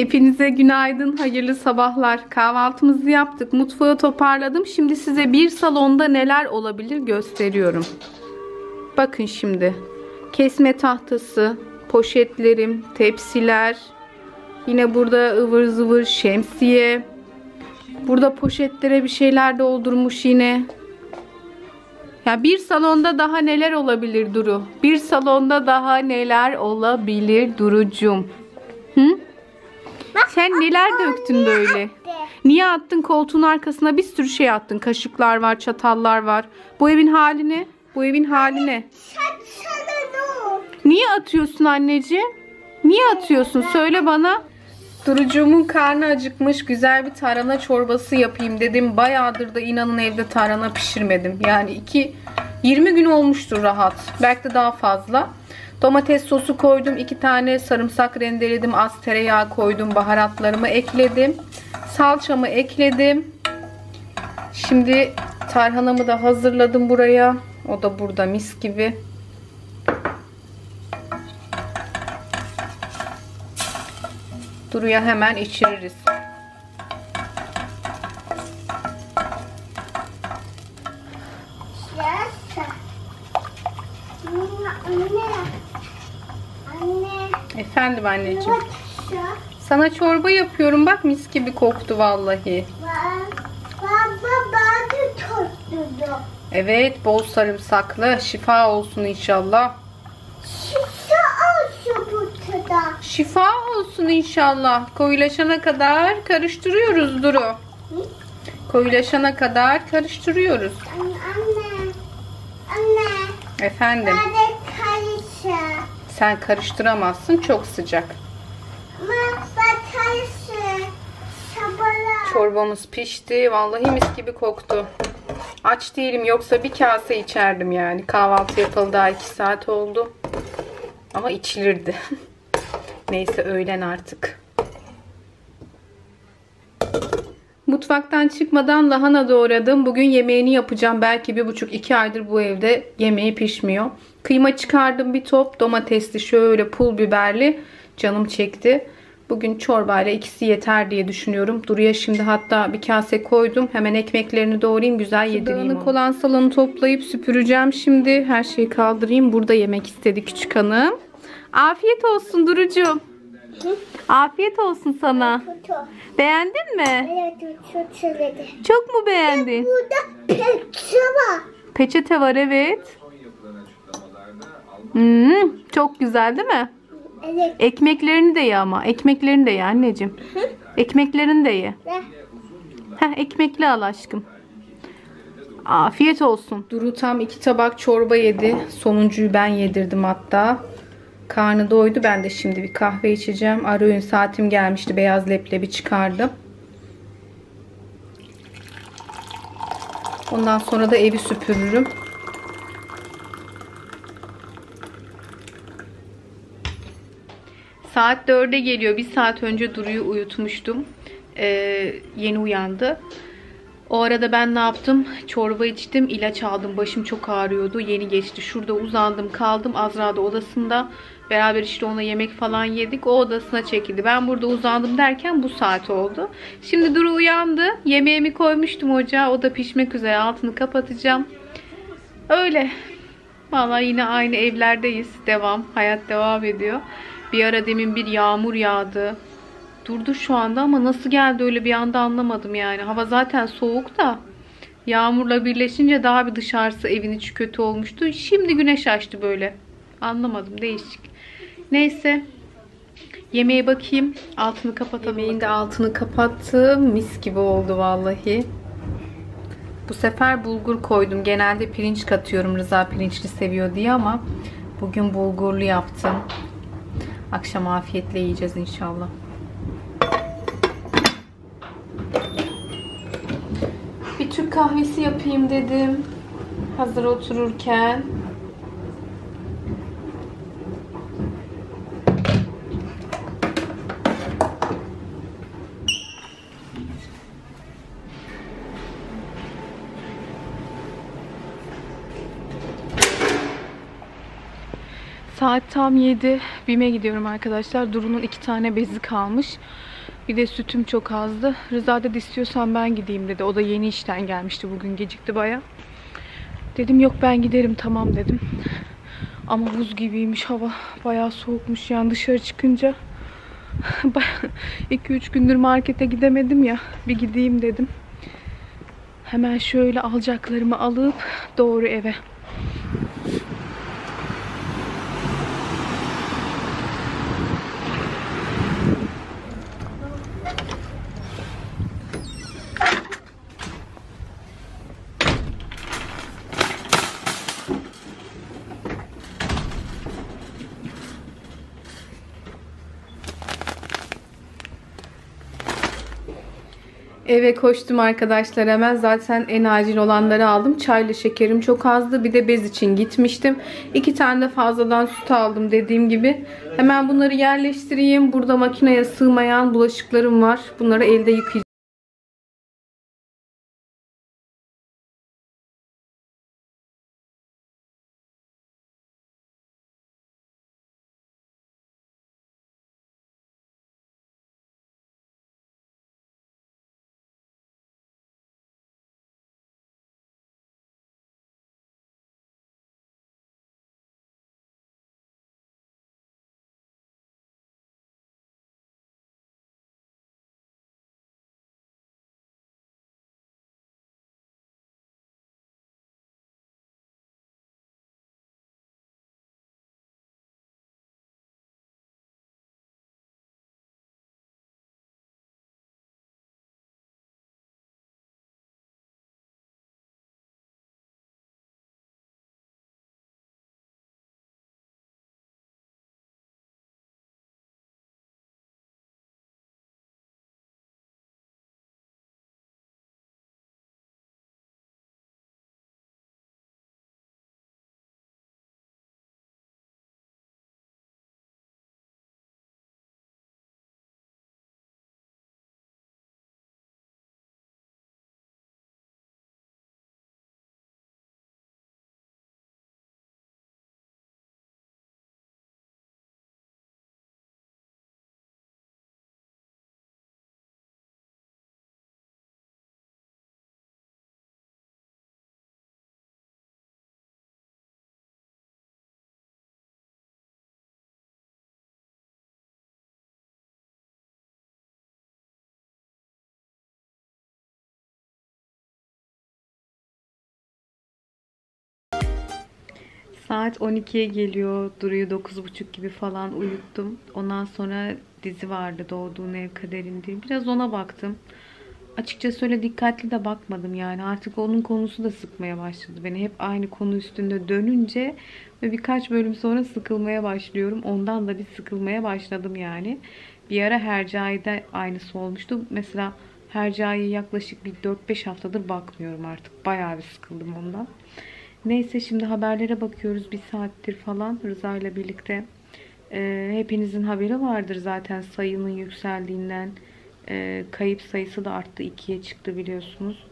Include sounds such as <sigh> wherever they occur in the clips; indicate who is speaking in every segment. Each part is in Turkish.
Speaker 1: Hepinize günaydın, hayırlı sabahlar. Kahvaltımızı yaptık, mutfağı toparladım. Şimdi size bir salonda neler olabilir gösteriyorum. Bakın şimdi. Kesme tahtası, poşetlerim, tepsiler. Yine burada ıvır zıvır şemsiye. Burada poşetlere bir şeyler doldurmuş yine. Ya bir salonda daha neler olabilir Duru? Bir salonda daha neler olabilir Durucum? Hı? Sen neler döktün böyle? Niye attın koltuğun arkasına bir sürü şey attın. Kaşıklar var, çatallar var. Bu evin hali ne? Bu evin hali ne? Niye atıyorsun anneciğim? Niye atıyorsun? Söyle bana. Durucuğumun karnı acıkmış. Güzel bir tarhana çorbası yapayım dedim. Bayağıdır da inanın evde tarhana pişirmedim. Yani iki 20 gün olmuştur rahat. Belki de daha fazla. Domates sosu koydum. iki tane sarımsak rendeledim. Az tereyağı koydum. Baharatlarımı ekledim. Salçamı ekledim. Şimdi tarhanamı da hazırladım buraya. O da burada mis gibi. Duruya hemen içiririz. Efendim anneciğim. Sana çorba yapıyorum. Bak mis gibi koktu vallahi. Evet bol sarımsaklı. Şifa olsun inşallah. Şifa olsun inşallah. Koyulaşana kadar karıştırıyoruz Duru. Koyulaşana kadar karıştırıyoruz.
Speaker 2: Anne. Anne.
Speaker 1: Efendim. Sen karıştıramazsın. Çok sıcak.
Speaker 2: Ama. Sabala.
Speaker 1: Çorbamız pişti. Vallahi mis gibi koktu. Aç değilim yoksa bir kase içerdim yani. Kahvaltı yapalı daha 2 saat oldu. Ama içilirdi. <laughs> Neyse öğlen artık. Mutfaktan çıkmadan lahana doğradım. Bugün yemeğini yapacağım. Belki bir buçuk iki aydır bu evde yemeği pişmiyor. Kıyma çıkardım bir top. Domatesli şöyle pul biberli. Canım çekti. Bugün çorbayla ikisi yeter diye düşünüyorum. Duruya şimdi hatta bir kase koydum. Hemen ekmeklerini doğrayayım güzel yedireyim. Dağınık olan salonu toplayıp süpüreceğim şimdi. Her şeyi kaldırayım. Burada yemek istedi küçük hanım. Afiyet olsun Durucuğum. Afiyet olsun sana.
Speaker 2: Kutu.
Speaker 1: Beğendin mi?
Speaker 2: Evet çok söyledi.
Speaker 1: Çok mu beğendin?
Speaker 2: Burada pekçe var.
Speaker 1: Peçete var evet. Hmm, çok güzel değil mi?
Speaker 2: Evet.
Speaker 1: Ekmeklerini de ye ama. Ekmeklerini de ye anneciğim. Ekmeklerini de ye.
Speaker 2: Ne?
Speaker 1: Heh, ekmekli al aşkım. Afiyet olsun. Duru tam iki tabak çorba yedi. Sonuncuyu ben yedirdim hatta. Karnı doydu. Ben de şimdi bir kahve içeceğim. Ara öğün saatim gelmişti. Beyaz leblebi çıkardım. Ondan sonra da evi süpürürüm. Saat 4'e geliyor. Bir saat önce Duru'yu uyutmuştum. Ee, yeni uyandı. O arada ben ne yaptım? Çorba içtim, ilaç aldım. Başım çok ağrıyordu. Yeni geçti. Şurada uzandım, kaldım. Azra da odasında. Beraber işte ona yemek falan yedik. O odasına çekildi. Ben burada uzandım derken bu saat oldu. Şimdi Duru uyandı. Yemeğimi koymuştum ocağa. O da pişmek üzere. Altını kapatacağım. Öyle. Vallahi yine aynı evlerdeyiz. Devam. Hayat devam ediyor. Bir ara demin bir yağmur yağdı. Durdu şu anda ama nasıl geldi öyle bir anda anlamadım yani. Hava zaten soğuk da yağmurla birleşince daha bir dışarısı evin içi kötü olmuştu. Şimdi güneş açtı böyle. Anlamadım değişik. Neyse. Yemeğe bakayım. Altını kapatalım. Yemeğin de altını kapattım. Mis gibi oldu vallahi. Bu sefer bulgur koydum. Genelde pirinç katıyorum. Rıza pirinçli seviyor diye ama bugün bulgurlu yaptım. Akşam afiyetle yiyeceğiz inşallah. Bir Türk kahvesi yapayım dedim. Hazır otururken. Saat tam 7. Bime gidiyorum arkadaşlar. Duru'nun iki tane bezi kalmış. Bir de sütüm çok azdı. Rıza dedi istiyorsan ben gideyim dedi. O da yeni işten gelmişti. Bugün gecikti baya. Dedim yok ben giderim tamam dedim. Ama buz gibiymiş hava. Bayağı soğukmuş yani dışarı çıkınca. <laughs> 2-3 gündür markete gidemedim ya. Bir gideyim dedim. Hemen şöyle alacaklarımı alıp doğru eve. Eve koştum arkadaşlar hemen. Zaten en acil olanları aldım. Çaylı şekerim çok azdı. Bir de bez için gitmiştim. İki tane de fazladan süt aldım dediğim gibi. Hemen bunları yerleştireyim. Burada makineye sığmayan bulaşıklarım var. Bunları elde yıkayacağım. Saat 12'ye geliyor. Duru'yu 9.30 gibi falan uyuttum. Ondan sonra dizi vardı Doğduğun Ev Kaderin diye. Biraz ona baktım. Açıkçası öyle dikkatli de bakmadım yani. Artık onun konusu da sıkmaya başladı beni. Hep aynı konu üstünde dönünce ve birkaç bölüm sonra sıkılmaya başlıyorum. Ondan da bir sıkılmaya başladım yani. Bir ara Hercai'de aynısı olmuştu. Mesela Hercai'ye yaklaşık bir 4-5 haftadır bakmıyorum artık. Bayağı bir sıkıldım ondan. Neyse şimdi haberlere bakıyoruz bir saattir falan Rıza ile birlikte. Ee, hepinizin haberi vardır zaten sayının yükseldiğinden. Ee, kayıp sayısı da arttı. ikiye çıktı biliyorsunuz.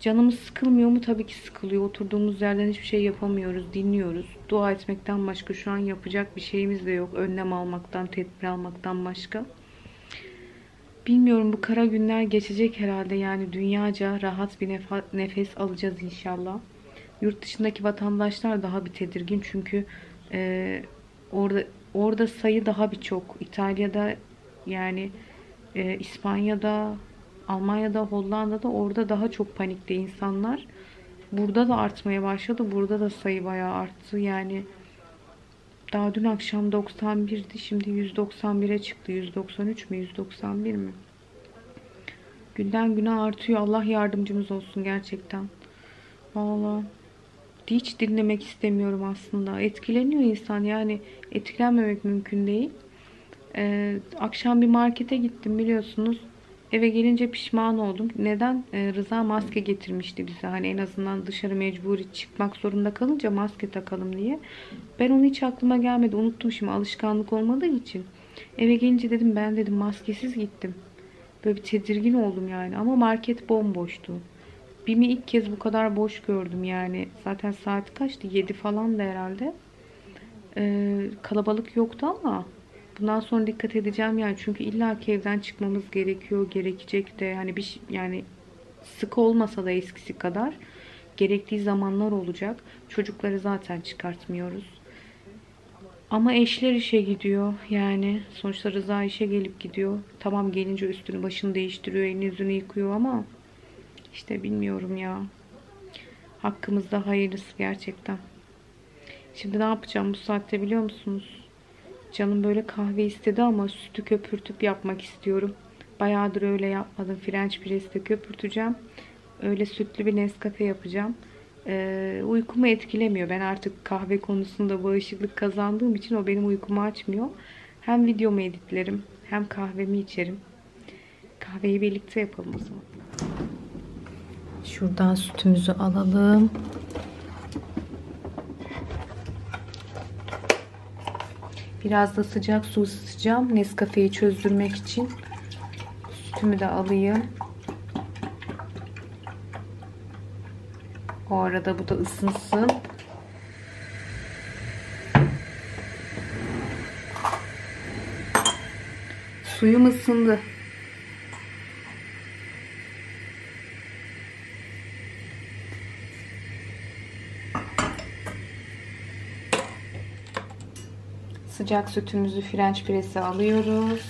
Speaker 1: Canımız sıkılmıyor mu? Tabii ki sıkılıyor. Oturduğumuz yerden hiçbir şey yapamıyoruz. Dinliyoruz. Dua etmekten başka şu an yapacak bir şeyimiz de yok. Önlem almaktan, tedbir almaktan başka. Bilmiyorum bu kara günler geçecek herhalde. Yani dünyaca rahat bir nefes alacağız inşallah. Yurt dışındaki vatandaşlar daha bir tedirgin çünkü e, orada orada sayı daha bir çok. İtalya'da yani e, İspanya'da, Almanya'da, Hollanda'da orada daha çok panikte insanlar. Burada da artmaya başladı. Burada da sayı bayağı arttı. Yani daha dün akşam 91'di. Şimdi 191'e çıktı. 193 mü? 191 mi? Günden güne artıyor. Allah yardımcımız olsun gerçekten. Vallahi hiç dinlemek istemiyorum aslında. Etkileniyor insan yani etkilenmemek mümkün değil. Ee, akşam bir markete gittim biliyorsunuz. Eve gelince pişman oldum. Neden? Ee, Rıza maske getirmişti bize. Hani en azından dışarı mecburi çıkmak zorunda kalınca maske takalım diye. Ben onu hiç aklıma gelmedi. Unuttum şimdi alışkanlık olmadığı için. Eve gelince dedim ben dedim maskesiz gittim. Böyle bir tedirgin oldum yani. Ama market bomboştu. BİM'i ilk kez bu kadar boş gördüm yani. Zaten saat kaçtı? 7 falan da herhalde. Ee, kalabalık yoktu ama bundan sonra dikkat edeceğim yani çünkü illaki evden çıkmamız gerekiyor gerekecek de yani bir yani sık olmasa da eskisi kadar gerektiği zamanlar olacak çocukları zaten çıkartmıyoruz ama eşler işe gidiyor yani sonuçta Rıza işe gelip gidiyor tamam gelince üstünü başını değiştiriyor elini yüzünü yıkıyor ama işte bilmiyorum ya hakkımızda hayırlısı gerçekten Şimdi ne yapacağım bu saatte biliyor musunuz? Canım böyle kahve istedi ama sütü köpürtüp yapmak istiyorum. Bayağıdır öyle yapmadım. French press'te köpürteceğim. Öyle sütlü bir Nescafe yapacağım. Ee, uykumu etkilemiyor. Ben artık kahve konusunda bağışıklık kazandığım için o benim uykumu açmıyor. Hem videomu editlerim hem kahvemi içerim. Kahveyi birlikte yapalım o zaman. Şuradan sütümüzü alalım. Biraz da sıcak su ısıtacağım. Nescafe'yi çözdürmek için. Sütümü de alayım. O arada bu da ısınsın. Suyum ısındı. Sıcak sütümüzü French press'e alıyoruz.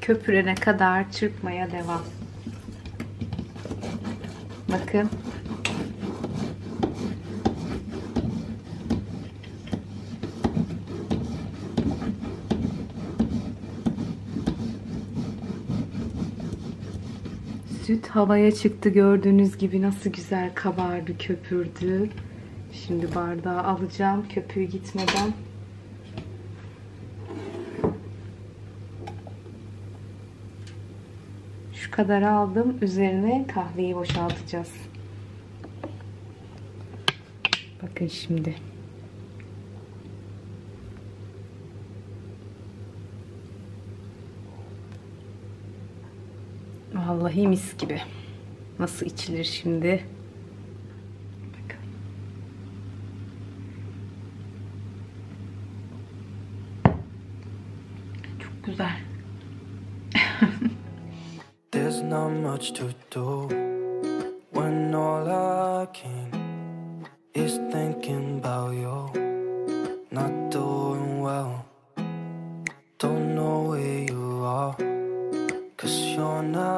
Speaker 1: Köpürene kadar çırpmaya devam. Bakın. Süt havaya çıktı gördüğünüz gibi nasıl güzel kabardı köpürdü. Şimdi bardağı alacağım köpüğü gitmeden. Şu kadar aldım. Üzerine kahveyi boşaltacağız. Bakın şimdi. Vallahi mis gibi. Nasıl içilir şimdi? Çok güzel. <laughs>
Speaker 3: There's not much to do when all I can is thinking about you. Not doing well, don't know where you are, cause you're not.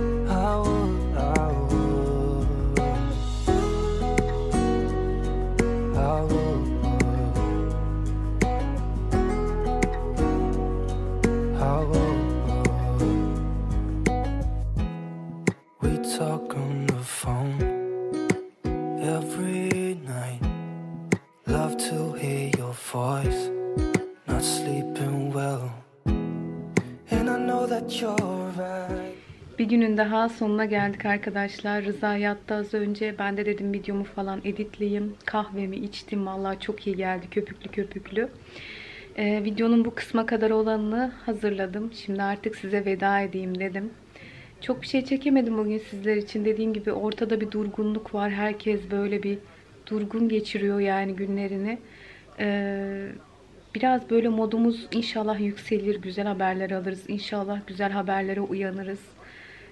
Speaker 3: every night. Love to hear your voice. Not sleeping well. And I know that you're right.
Speaker 1: Bir günün daha sonuna geldik arkadaşlar. Rıza yattı az önce. Ben de dedim videomu falan editleyeyim. Kahvemi içtim. Vallahi çok iyi geldi. Köpüklü köpüklü. Ee, videonun bu kısma kadar olanını hazırladım. Şimdi artık size veda edeyim dedim. Çok bir şey çekemedim bugün sizler için. Dediğim gibi ortada bir durgunluk var. Herkes böyle bir durgun geçiriyor yani günlerini. Ee, biraz böyle modumuz inşallah yükselir. Güzel haberler alırız. İnşallah güzel haberlere uyanırız.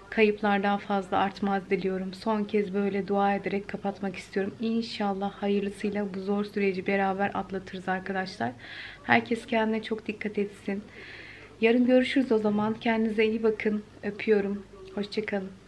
Speaker 1: Kayıplar daha fazla artmaz diliyorum. Son kez böyle dua ederek kapatmak istiyorum. İnşallah hayırlısıyla bu zor süreci beraber atlatırız arkadaşlar. Herkes kendine çok dikkat etsin. Yarın görüşürüz o zaman. Kendinize iyi bakın. Öpüyorum. Hoşçakalın.